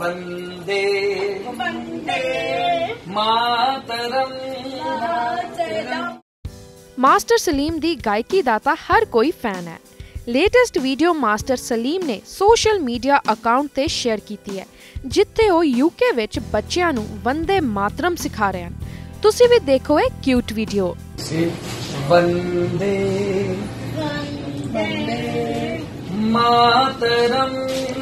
वन्दे वन्दे मातरम् मातरम् ਮਾਸਟਰ ਸਲੀਮ ਦੀ ਗਾਇਕੀ ਦਾ ਤਾਂ ਹਰ ਕੋਈ ਫੈਨ ਹੈ ਲੇਟੈਸਟ ਵੀਡੀਓ ਮਾਸਟਰ ਸਲੀਮ ਨੇ ਸੋਸ਼ਲ ਮੀਡੀਆ ਅਕਾਊਂਟ ਤੇ ਸ਼ੇਅਰ ਕੀਤੀ ਹੈ ਜਿੱਥੇ ਉਹ ਯੂਕੇ ਵਿੱਚ ਬੱਚਿਆਂ ਨੂੰ ਵੰਦੇ ਮਾਤਰਮ ਸਿਖਾ ਰਹੇ ਹਨ ਤੁਸੀਂ ਵੀ ਦੇਖੋ ਇਹ ਕਿਊਟ ਵੀਡੀਓ वन्दे वन्दे मातरम् मातरम्